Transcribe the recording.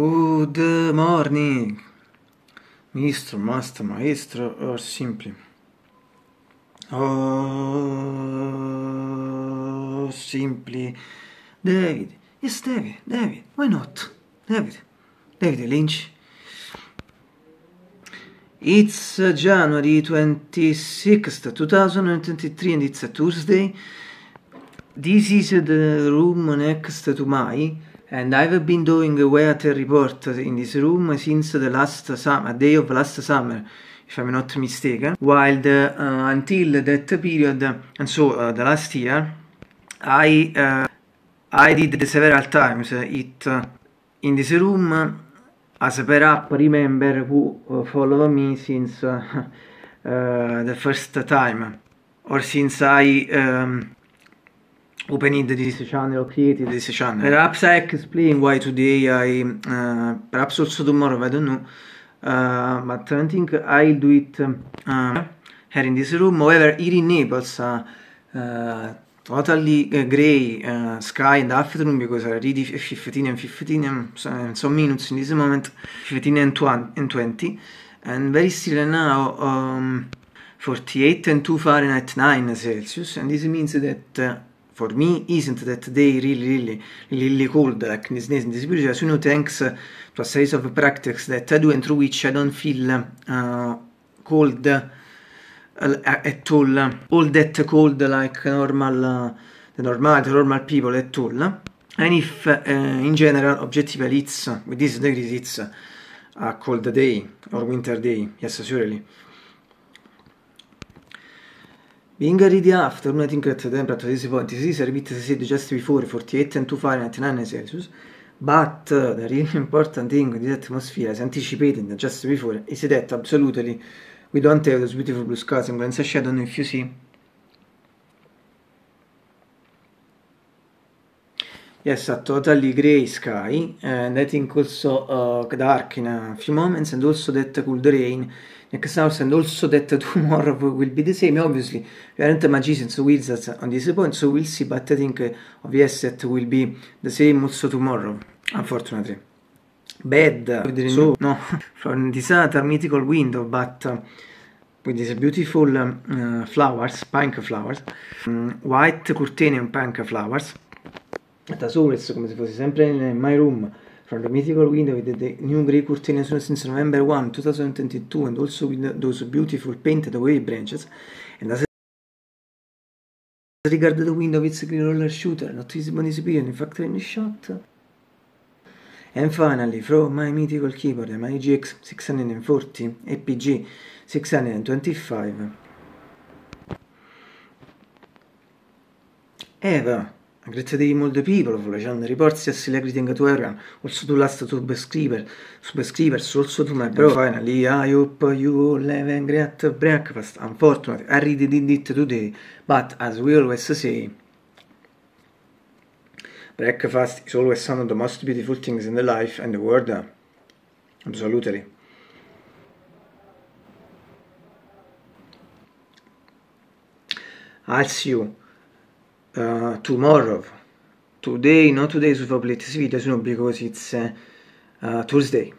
Good morning, Mr. Master, Maestro, or simply. Oh, simply. David. Yes, David. David. Why not? David. David Lynch. It's January 26th, 2023, and it's a Tuesday. This is the room next to my and I've been doing a weather report in this room since the last summer, day of last summer, if I'm not mistaken, while the, uh, until that period, and so uh, the last year, I uh, I did several times it uh, in this room as perhaps remember who uh, followed me since uh, the first time or since I um, opening this channel or created this channel. Perhaps I explain why today I, uh, perhaps also tomorrow, I don't know, uh, but I think I'll do it uh, here in this room. However, here in Naples, totally grey sky in the afternoon because I already 15 and 15 and some minutes in this moment, 15 and 20, and very still now. Um, 48 and 2 Fahrenheit 9 Celsius and this means that for me isn't that day really really really cold like this, in this period so you know thanks to a series of practices that I do and through which I don't feel uh, cold uh, at all. All that cold like normal uh, the normal the normal people at all. And if uh, in general objectively it's with this degrees it's a cold day or winter day yes surely Being ready after una think that the temperature at this point is repeated as I said just before 48 and 2 Fahrenheit 9 Celsius but uh, the really important thing with this atmosphere as anticipated just before is that absolutely we don't have those beautiful blue skies and glance shadow if you see Yes, a totally grey sky, and I think also uh, dark in a few moments, and also that cool rain next and also that tomorrow will be the same. Obviously, we aren't magicians wizards on this point, so we'll see. But I think uh, obviously that will be the same also tomorrow, unfortunately. Bad, so no, from this other mythical window, but. Uh, with these beautiful um, uh, flowers, pink flowers, um, white curtain and pink flowers, as always, come se fosse sempre in my room, from the mythical window with the new grey curtain since November 1, 2022, and also with those beautiful painted away branches. And as regard the window with green roller shooter, not visible video, in fact the shot. And finally, from my mythical keyboard, my GX 640 APG 625. Eva Grazie all the people for the channel reports yes greeting to everyone also to last subscriber subscribers also to my bro finally I hope you all have a great breakfast unfortunately I did it today but as we always say breakfast is always one of the most beautiful things in the life and the world. Absolutely I'll see you uh, tomorrow. Today not today is probably this video soon because it's Tuesday